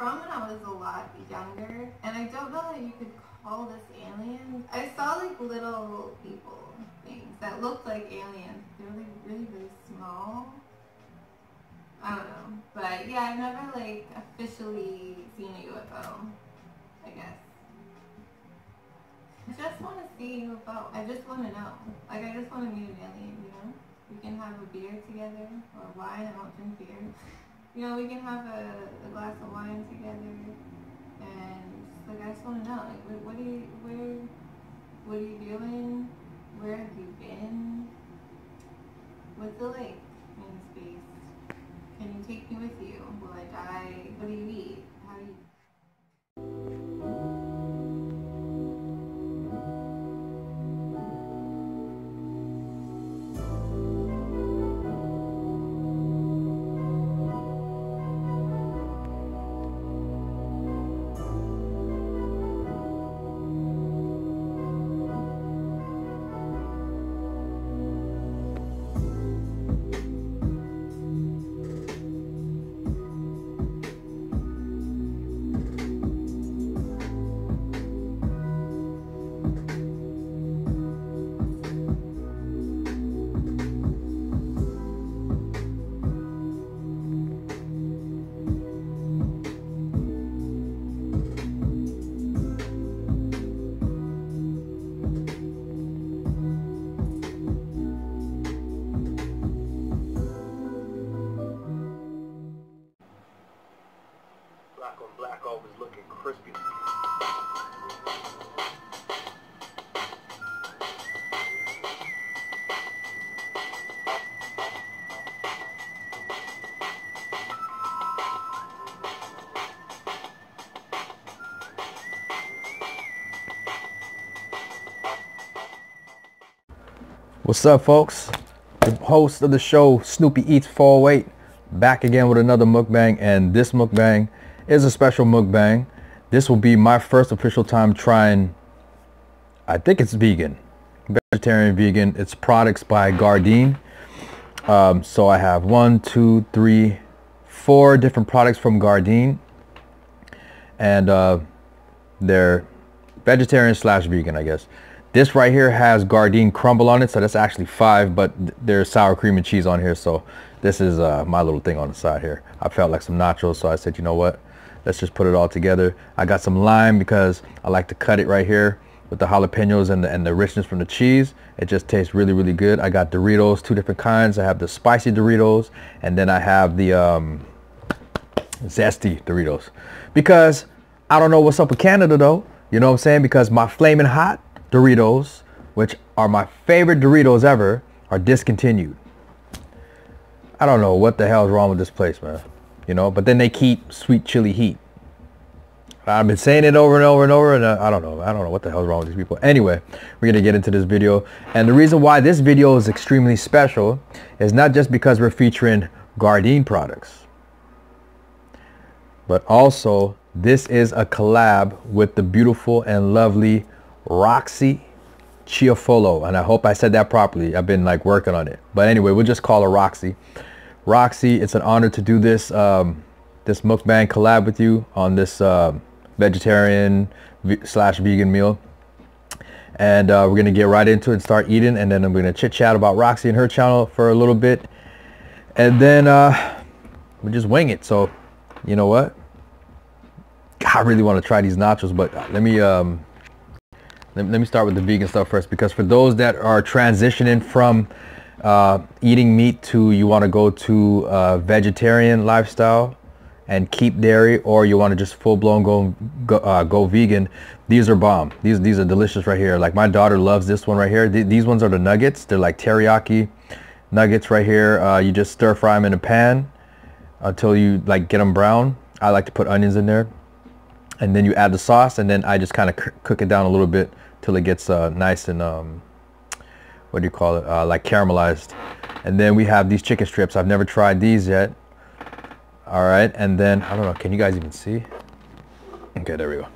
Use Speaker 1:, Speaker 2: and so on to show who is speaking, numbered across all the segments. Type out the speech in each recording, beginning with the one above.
Speaker 1: from when I was a lot younger, and I don't know that you could call this aliens. I saw like little people things that looked like aliens. They were like really, really small. I don't know. But yeah, I've never like officially seen a UFO, I guess. I just want to see a UFO. I just want to know. Like, I just want to meet an alien, you know? We can have a beer together, or wine. I don't drink beer. You know, we can have a, a glass of wine together, and like, I just want to know, like, what, what are you, where, what are you doing? Where have you been? What's it like in space? Can you take me with you? Will I die? What do you eat? How do you...
Speaker 2: What's up, folks? The host of the show, Snoopy Eats 408, back again with another mukbang, and this mukbang is a special mukbang. This will be my first official time trying, I think it's vegan, vegetarian vegan. It's products by Gardein. Um, so I have one, two, three, four different products from Gardein, and uh, they're vegetarian slash vegan, I guess. This right here has Gardein crumble on it, so that's actually five, but there's sour cream and cheese on here, so this is uh, my little thing on the side here. I felt like some nachos, so I said, you know what? Let's just put it all together. I got some lime because I like to cut it right here with the jalapenos and the, and the richness from the cheese. It just tastes really, really good. I got Doritos, two different kinds. I have the spicy Doritos, and then I have the um, zesty Doritos. Because I don't know what's up with Canada though. You know what I'm saying? Because my flaming hot Doritos, which are my favorite Doritos ever, are discontinued. I don't know what the hell is wrong with this place, man. You know, but then they keep sweet chili heat. I've been saying it over and over and over, and I don't know. I don't know what the hell is wrong with these people. Anyway, we're gonna get into this video, and the reason why this video is extremely special is not just because we're featuring Gardein products, but also this is a collab with the beautiful and lovely Roxy Chiafullo, and I hope I said that properly. I've been like working on it, but anyway, we'll just call her Roxy. Roxy, it's an honor to do this um, this mukbang collab with you on this uh, vegetarian slash vegan meal, and uh, we're gonna get right into it and start eating, and then I'm gonna chit chat about Roxy and her channel for a little bit, and then uh, we just wing it. So, you know what? I really want to try these nachos, but let me um, let, me start with the vegan stuff first because for those that are transitioning from uh, eating meat to you want to go to uh, vegetarian lifestyle and keep dairy or you want to just full-blown go go, uh, go vegan these are bomb. These these are delicious right here. Like my daughter loves this one right here. Th- these ones are the nuggets. They're like teriyaki nuggets right here. Uh, you just stir fry them in a pan until you like get them brown. I like to put onions in there and then you add the sauce and then I just kind of cook it down a little bit till it gets uh, nice and um, what do you call it uh, like caramelized. And then we have these chicken strips. I've never tried these yet. All right and then I don't know can you guys even see? Okay there we go.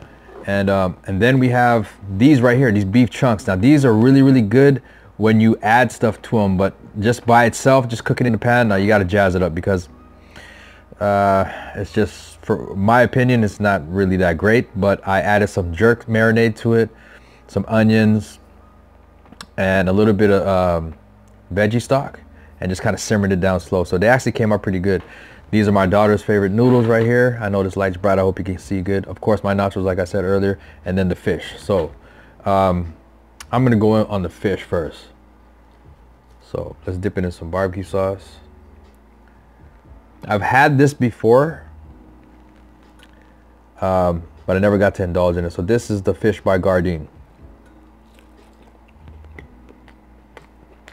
Speaker 2: And um, and then we have these right here these beef chunks. Now these are really really good when you add stuff to them but just by itself just cook it in the pan now you got to jazz it up because uh, it's just for my opinion, it's not really that great, but I added some jerk marinade to it, some onions, and a little bit of um, veggie stock, and just kind of simmered it down slow. So they actually came out pretty good. These are my daughter's favorite noodles right here. I know this light's bright. I hope you can see good. Of course, my nachos, like I said earlier, and then the fish. So um, I'm going to go in on the fish first. So let's dip it in some barbecue sauce. I've had this before, um, but I never got to indulge in it. So this is the fish by Gardein.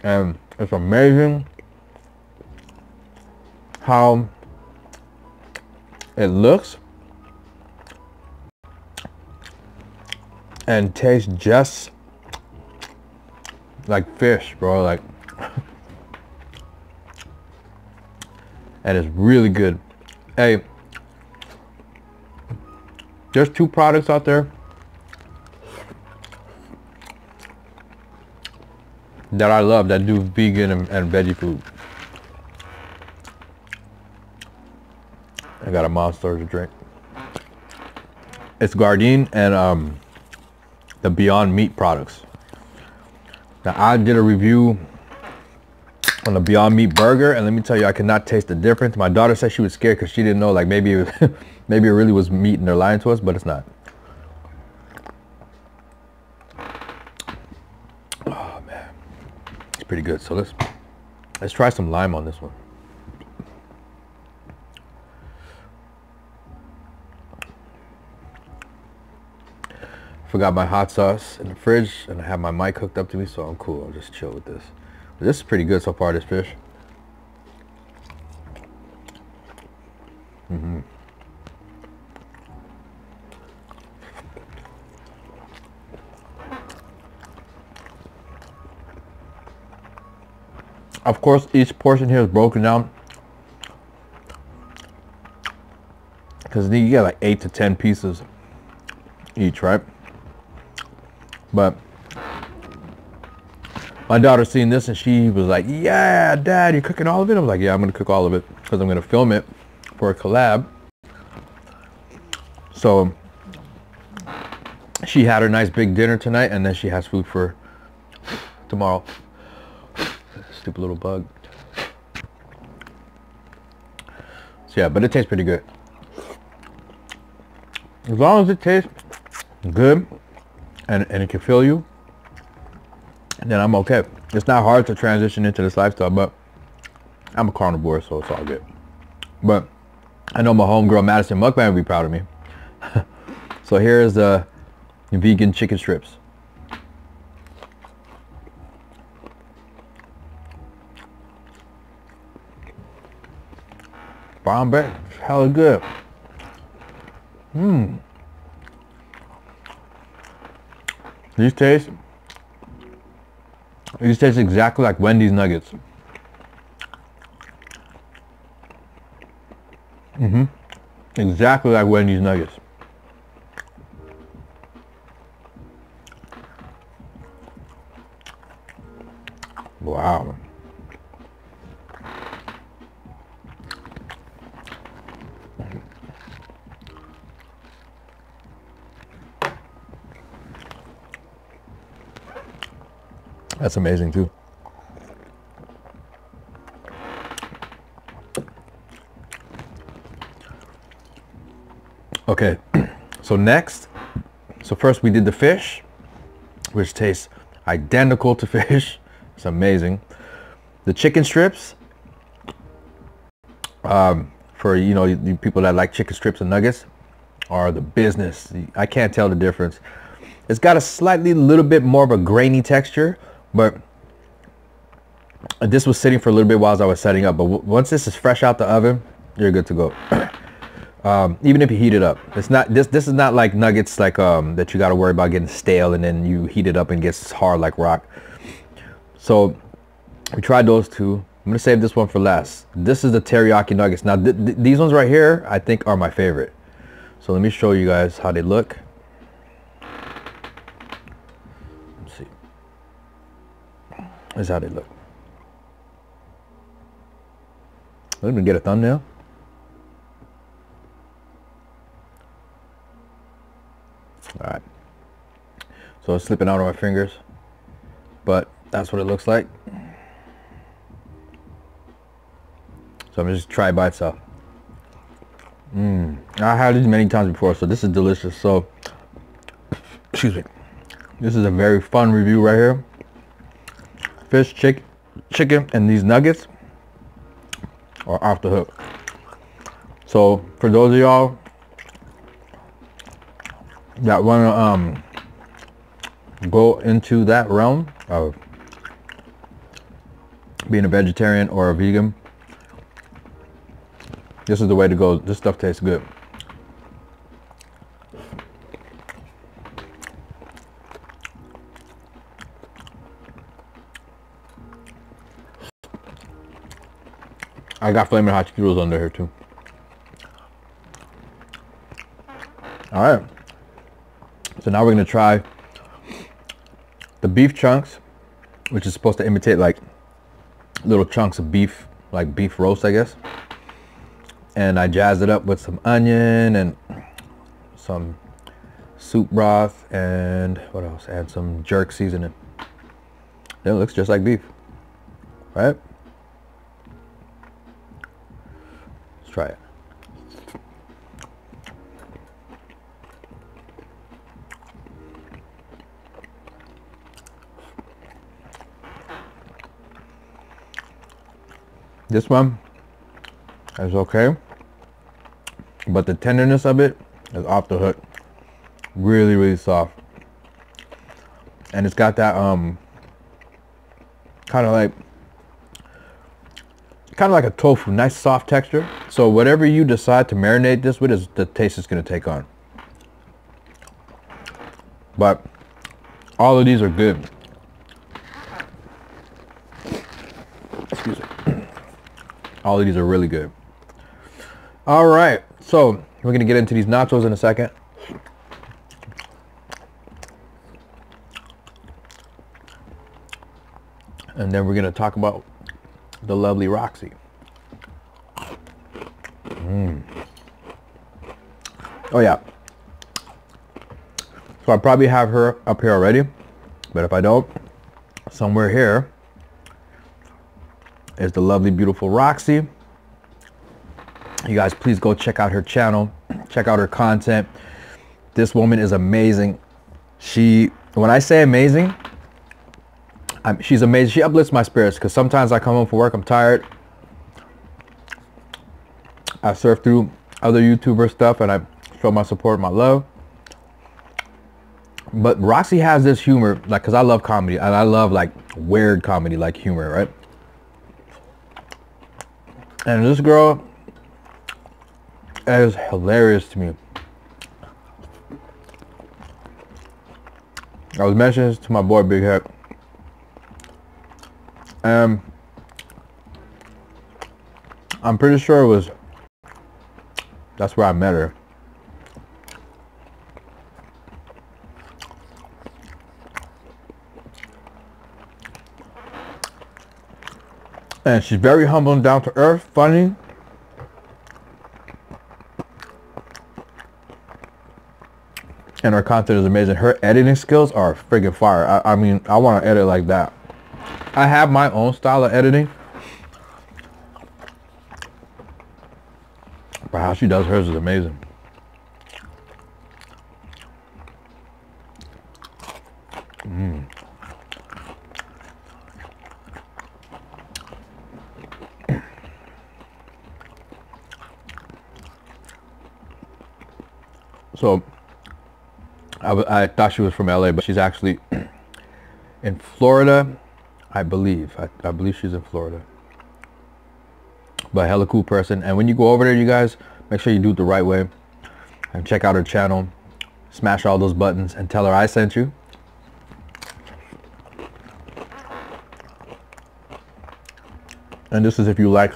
Speaker 2: And it's amazing how it looks and tastes just like fish, bro. Like, and it's really good. Hey, there's two products out there that I love that do vegan and, and veggie food. I got a monster to drink. It's Gardein and um, the Beyond Meat products. Now I did a review on the Beyond Meat burger, and let me tell you, I cannot taste the difference. My daughter said she was scared because she didn't know, like maybe it maybe it really was meat and they're lying to us, but it's not. Oh man, it's pretty good. So let's let's try some lime on this one. Forgot my hot sauce in the fridge, and I have my mic hooked up to me, so I'm cool. I'll just chill with this. This is pretty good so far, this fish. Mm-hmm. Of course, each portion here is broken down because you get like eight to ten pieces each, right? But my daughter seen this and she was like, yeah, dad, you're cooking all of it? I was like, yeah, I'm going to cook all of it because I'm going to film it for a collab. So she had her nice big dinner tonight and then she has food for tomorrow. Stupid little bug. So yeah, but it tastes pretty good. As long as it tastes good and, and it can fill you, then I'm okay. It's not hard to transition into this lifestyle, but I'm a carnivore, so it's all good. But I know my homegirl Madison Muckman will be proud of me. so here's the vegan chicken strips. Bombay, hella good. Mmm. These taste, these taste exactly like Wendy's nuggets. Mm-hmm. Exactly like Wendy's nuggets. That's amazing too. Okay, so next, so first we did the fish, which tastes identical to fish. It's amazing. The chicken strips, um, for you know you people that like chicken strips and nuggets, are the business. I can't tell the difference. It's got a slightly little bit more of a grainy texture, but this was sitting for a little bit while I was setting up. But once this is fresh out the oven, you're good to go. um, even if you heat it up, it's not this. This is not like nuggets like um, that you got to worry about getting stale and then you heat it up and gets hard like rock. So we tried those two. I'm gonna save this one for last. This is the teriyaki nuggets. Now th th these ones right here, I think are my favorite. So let me show you guys how they look. is how they look. Let me get a thumbnail. All right. So it's slipping out of my fingers, but that's what it looks like. So I'm just try it by itself. Mmm. I had it many times before, so this is delicious. So, excuse me. This is a very fun review right here. Fish, chick, chicken, and these nuggets are off the hook. So for those of y'all that want to um, go into that realm of being a vegetarian or a vegan, this is the way to go. This stuff tastes good. I got flaming hot Cheetos under here too. All right. So now we're gonna try the beef chunks, which is supposed to imitate like little chunks of beef, like beef roast, I guess. And I jazzed it up with some onion and some soup broth and what else? And some jerk seasoning. It looks just like beef, right? Try it. This one is okay, but the tenderness of it is off the hook. Really, really soft. And it's got that, um, kind of like, kind of like a tofu, nice soft texture. So whatever you decide to marinate this with is the taste it's going to take on. But all of these are good. Excuse me. All of these are really good. All right, so we're gonna get into these nachos in a second. And then we're gonna talk about the lovely Roxy. Mm. Oh yeah. So I probably have her up here already, but if I don't, somewhere here is the lovely, beautiful Roxy. You guys, please go check out her channel. Check out her content. This woman is amazing. She, when I say amazing, I'm, she's amazing. She uplifts my spirits because sometimes I come home from work, I'm tired. I surf through other YouTuber stuff and I show my support, my love. But Roxy has this humor, like, cause I love comedy and I love like weird comedy, like humor, right? And this girl is hilarious to me. I was mentioning to my boy Big Head. And I'm pretty sure it was that's where I met her. And she's very humble and down to earth, funny. And her content is amazing. Her editing skills are friggin' fire. I, I mean, I want to edit like that. I have my own style of editing. But how she does hers is amazing. Mmm. So I, I thought she was from LA, but she's actually in Florida, I believe. I, I believe she's in Florida. But hella cool person. And when you go over there, you guys, make sure you do it the right way. And check out her channel. Smash all those buttons and tell her I sent you. And this is if you like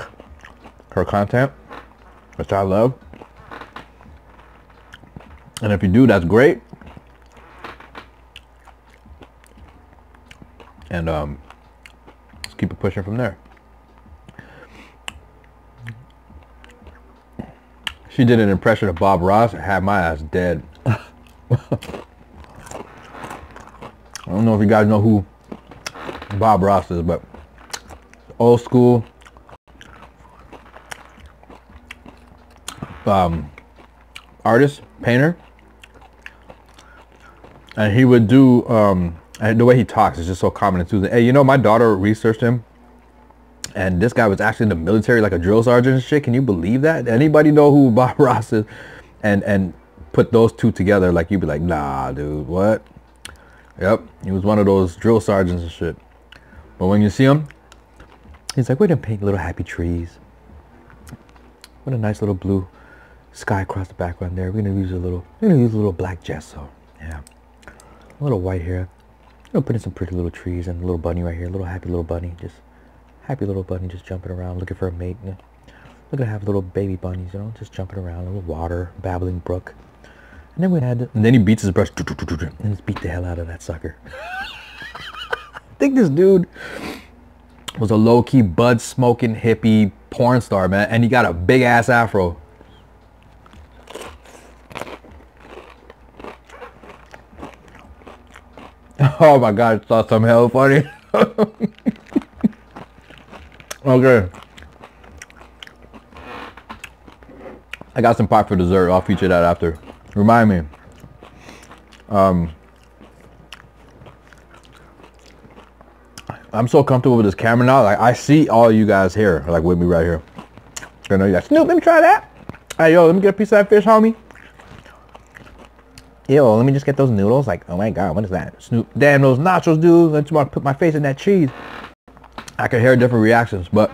Speaker 2: her content, which I love. And if you do, that's great. And um, let's keep it pushing from there. She did an impression of Bob Ross and had my ass dead. I don't know if you guys know who Bob Ross is, but old school um, artist, painter. And he would do, um, and the way he talks is just so common and soothing. Hey, you know, my daughter researched him and this guy was actually in the military like a drill sergeant and shit. Can you believe that? Anybody know who Bob Ross is? And, and put those two together, like you'd be like, nah, dude, what? Yep, he was one of those drill sergeants and shit. But when you see him, he's like, we're gonna paint little happy trees. What a nice little blue sky across the background there. We're gonna use a little, we're gonna use a little black gesso. Yeah, a little white here. I'm gonna put in some pretty little trees and a little bunny right here, a little happy little bunny, just happy little bunny just jumping around looking for a mate. Know? Look at have little baby bunnies, you know, just jumping around, a little water, babbling brook. And then we had, and then he beats his brush, and just beat the hell out of that sucker. I think this dude was a low-key bud smoking hippie porn star, man, and he got a big ass afro. Oh my god, I saw some hell funny. okay. I got some pie for dessert. I'll feature that after. Remind me. Um, I'm so comfortable with this camera now. Like I see all you guys here, like with me right here. I know you guys. Snoop, let me try that. Hey, yo, let me get a piece of that fish, homie. Yo, let me just get those noodles. Like, oh my god, what is that? Snoop, damn those nachos, dude. To put my face in that cheese. I could hear different reactions, but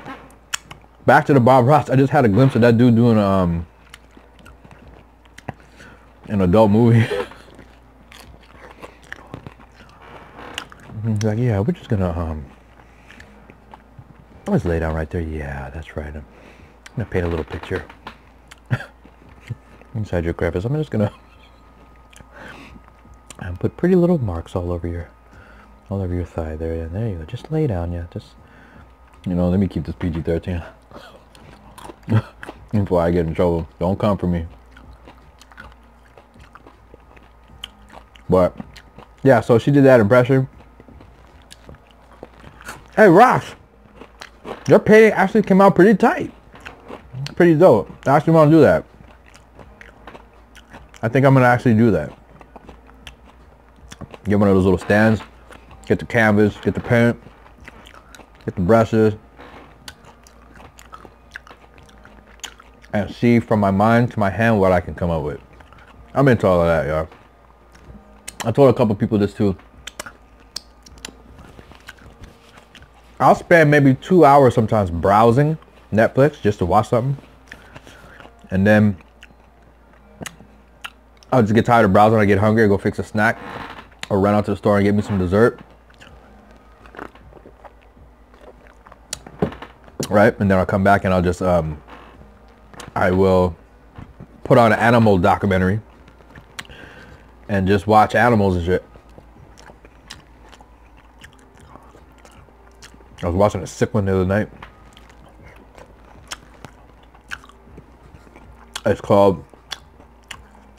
Speaker 2: back to the Bob Ross. I just had a glimpse of that dude doing um an adult movie. He's like, yeah, we're just gonna um let's lay down right there. Yeah, that's right. I'm gonna paint a little picture inside your crevice. I'm just gonna and put pretty little marks all over your all over your thigh there. and there you go. Just lay down, yeah. Just you know, let me keep this PG-13 before I get in trouble. Don't come for me. But yeah, so she did that impression. Hey Ross, your painting actually came out pretty tight. Pretty dope. I actually want to do that. I think I'm gonna actually do that. Get one of those little stands, get the canvas, get the paint, get the brushes, and see from my mind to my hand what I can come up with. I'm into all of that, y'all. I told a couple people this too. I'll spend maybe two hours sometimes browsing Netflix just to watch something. And then I'll just get tired of browsing. I get hungry. I go fix a snack or run out to the store and get me some dessert. Right? And then I'll come back and I'll just, um, I will put on an animal documentary and just watch animals and shit. I was watching a sick one the other night. It's called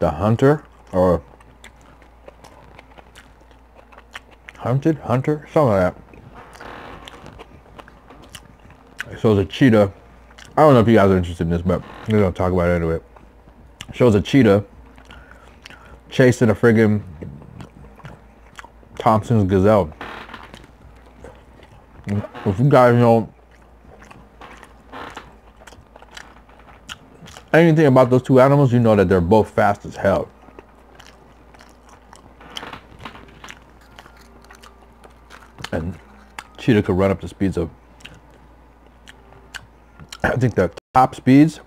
Speaker 2: The Hunter or Hunted? Hunter? Something like that. So it's a cheetah. I don't know if you guys are interested in this, but we're to talk about it anyway. Shows a cheetah chasing a friggin' Thomson's Gazelle. If you guys know anything about those two animals, you know that they're both fast as hell. And cheetah could run up to speeds of, I think the top speeds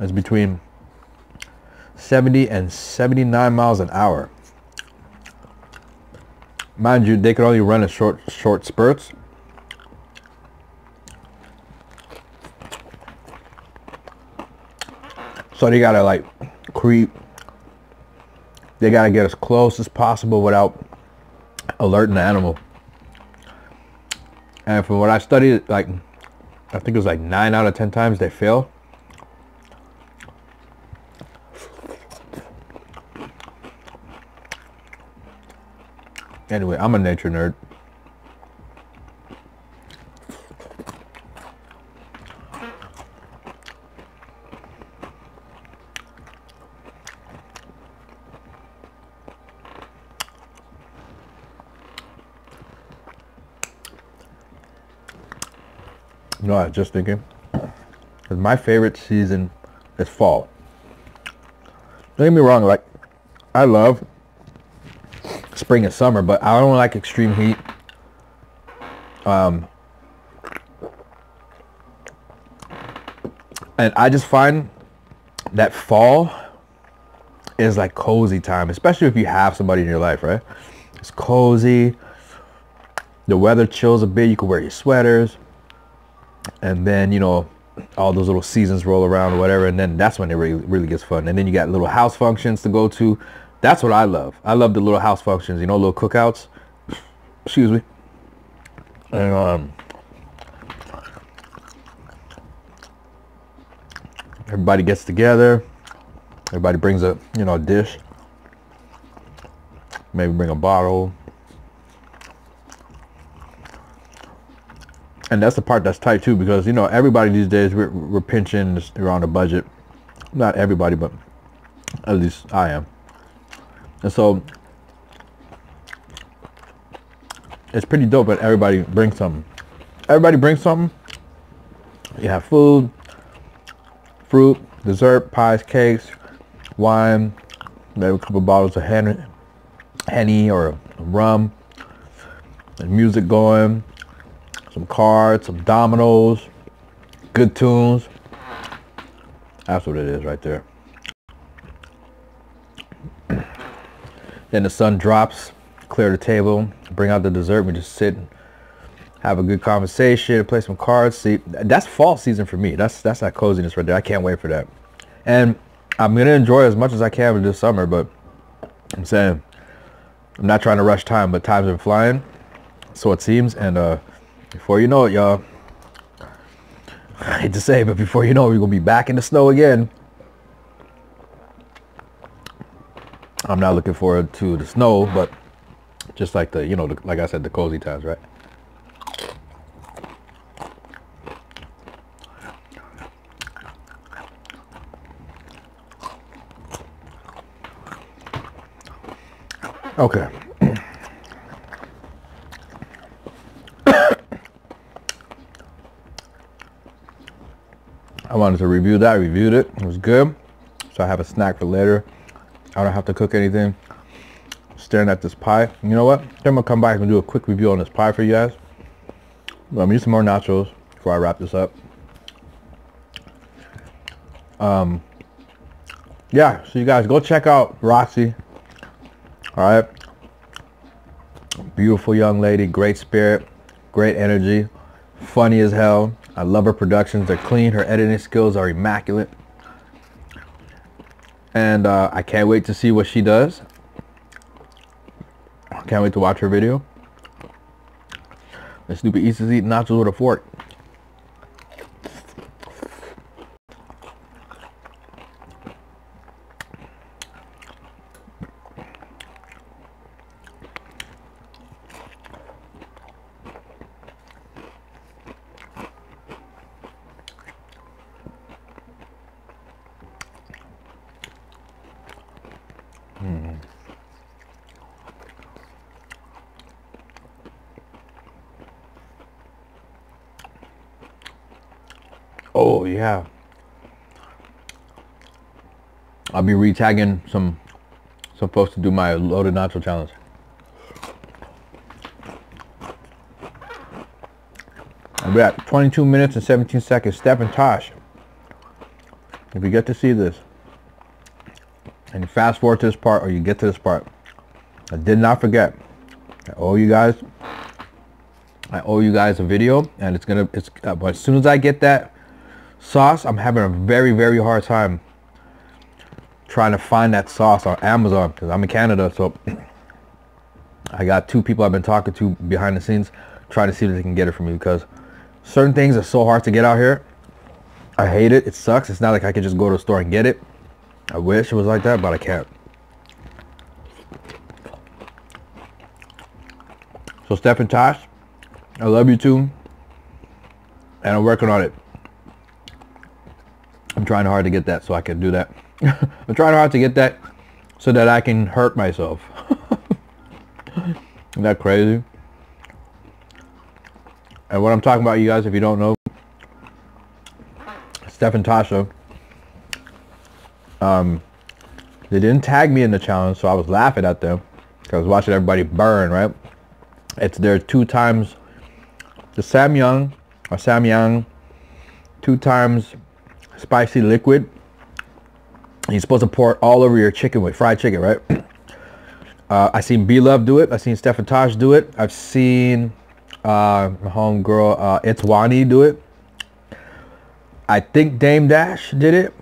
Speaker 2: is between 70 and 79 miles an hour. Mind you, they could only run in short, short spurts. So they gotta like creep. They gotta get as close as possible without alerting the animal. And from what I studied, like, I think it was like 9 out of 10 times they fail. Anyway, I'm a nature nerd. You know, I was just thinking. 'cause my favorite season is fall. Don't get me wrong, like I love spring and summer, but I don't like extreme heat. Um, and I just find that fall is like cozy time, especially if you have somebody in your life, right? It's cozy. The weather chills a bit. You can wear your sweaters, and then you know all those little seasons roll around or whatever, and then that's when it really really gets fun. And then you got little house functions to go to. That's what I love. I love the little house functions, you know, little cookouts. Excuse me. And um, everybody gets together. Everybody brings a you know a dish. Maybe bring a bottle. And that's the part that's tight too, because you know everybody these days we're, we're pinching, we're on a budget. Not everybody, but at least I am. And so it's pretty dope that everybody brings something. Everybody brings something. You have food, fruit, dessert, pies, cakes, wine, maybe a couple bottles of Henny, Henny or rum, and music going, some cards, some dominoes, good tunes. That's what it is right there. Then the sun drops, clear the table, bring out the dessert, we just sit have a good conversation, play some cards. See, that's fall season for me. That's that's that coziness right there. I can't wait for that. And I'm gonna enjoy as much as I can this summer, but I'm saying I'm not trying to rush time, but time's been flying. So it seems, and uh, before you know it, y'all, I hate to say, but before you know it, we're gonna be back in the snow again. I'm not looking forward to the snow, but just like the, you know, the, like I said, the cozy times, right? Okay. I wanted to review that. I reviewed it. It was good. So I have a snack for later. I don't have to cook anything. Staring at this pie. You know what? I'm gonna come back and do a quick review on this pie for you guys. Me use some more nachos before I wrap this up. Um, yeah, so you guys go check out Roxy. All right. Beautiful young lady, great spirit, great energy, funny as hell. I love her productions. They're clean. Her editing skills are immaculate. And uh, I can't wait to see what she does. I can't wait to watch her video. The stupid eats is eating nachos with a fork. Mm-hmm. Oh yeah. I'll be re-tagging some some folks to do my loaded nacho challenge. I'll at 22 minutes and 17 seconds. Steph and Tosh. If you get to see this, fast forward to this part or you get to this part, I did not forget. I owe you guys. I owe you guys a video, and it's gonna. It's uh, but as soon as I get that sauce, I'm having a very very hard time trying to find that sauce on Amazon because I'm in Canada, so I got two people I've been talking to behind the scenes trying to see if they can get it for me because certain things are so hard to get out here. I hate it. It sucks. It's not like I can just go to the store and get it. I wish it was like that, but I can't. So Steph and Tosh, I love you too. And I'm working on it. I'm trying hard to get that so I can do that. I'm trying hard to get that so that I can hurt myself. Isn't that crazy? And what I'm talking about, you guys, if you don't know, Steph Tasha, um, they didn't tag me in the challenge, so I was laughing at them because I was watching everybody burn, right? It's their two times the Samyang or Samyang, two times spicy liquid. You're supposed to pour it all over your chicken with fried chicken, right? Uh, I seen B Love do it. I've seen Steph and Taj do it. I've seen uh, my homegirl uh, Itzwani do it. I think Dame Dash did it.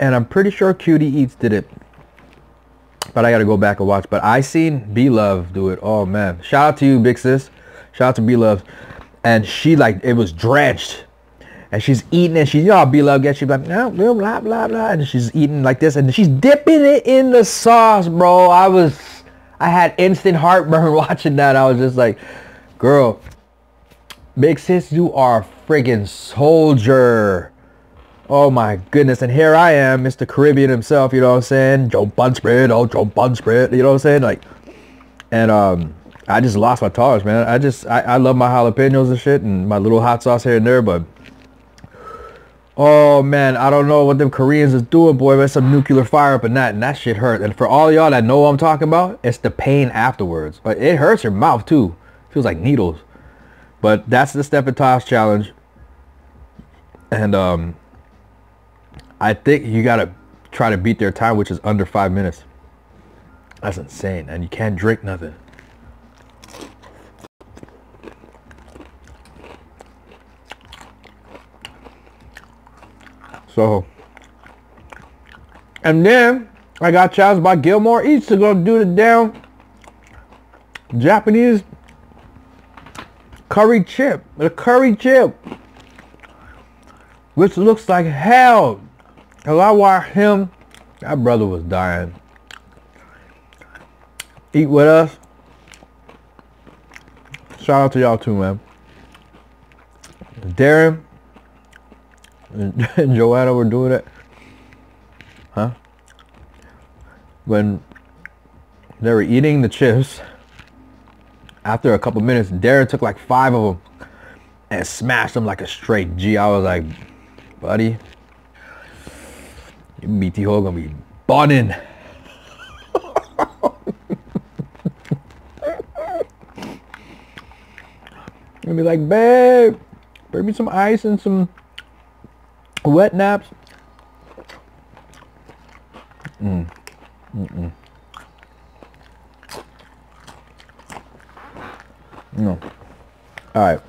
Speaker 2: And I'm pretty sure Cutie Eats did it. But I got to go back and watch. But I seen B Love do it. Oh, man. Shout out to you, big sis. Shout out to B Love. And she, like, it was drenched. And she's eating and she's, you know how B Love gets. She's like, no, blah, blah, blah. And she's eating like this. And she's dipping it in the sauce, bro. I was, I had instant heartburn watching that. I was just like, girl, big sis, you are a friggin' soldier. Oh my goodness. And here I am, Mr. Caribbean himself, you know what I'm saying? Joe Bun spread, oh Joe Bun spread, you know what I'm saying? Like, and um, I just lost my tolerance, man. I just, I, I love my jalapenos and shit and my little hot sauce here and there, but Oh man, I don't know what them Koreans is doing, boy. But some nuclear fire up in that, and that shit hurt. And for all y'all that know what I'm talking about, it's the pain afterwards. But it hurts your mouth too. Feels like needles. But that's the step and toss challenge. And um, I think you gotta try to beat their time, which is under five minutes. That's insane, and you can't drink nothing. So, and then I got challenged by Gilmore Eats to go do the damn Japanese curry chip, the curry chip, which looks like hell. Cause I watched him, that brother was dying. Eat with us. Shout out to y'all too, man. Darren and Joanna were doing it. Huh? When they were eating the chips, after a couple minutes, Darren took like five of them and smashed them like a straight G. I was like, buddy, your BT hole gonna be like, babe, bring me some ice and some wet naps. Mm. Mm-mm. No. All right.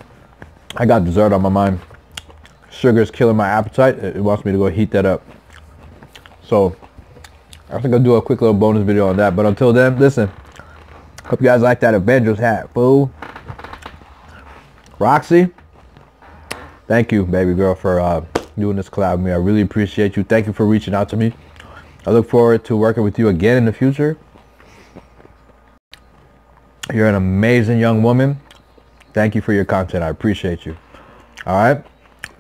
Speaker 2: I got dessert on my mind. Sugar is killing my appetite. It wants me to go heat that up. So, I think I'll do a quick little bonus video on that. But until then, listen. Hope you guys like that Avengers hat, fool. Roxy, thank you, baby girl, for uh, doing this collab with me. I really appreciate you. Thank you for reaching out to me. I look forward to working with you again in the future. You're an amazing young woman. Thank you for your content. I appreciate you. All right.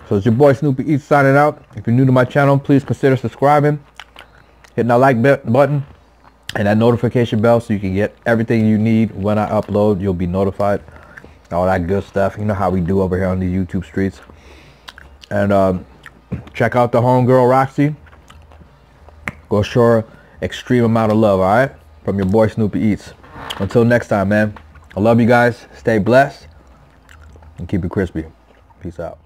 Speaker 2: So it's your boy Snoopy Eats signing out. If you're new to my channel, please consider subscribing, hitting that like button, and that notification bell so you can get everything you need when I upload. You'll be notified. All that good stuff. You know how we do over here on the YouTube streets. And um, check out the homegirl Roxy. Go show her extreme amount of love, all right? From your boy Snoopy Eats. Until next time, man. I love you guys. Stay blessed and keep it crispy. Peace out.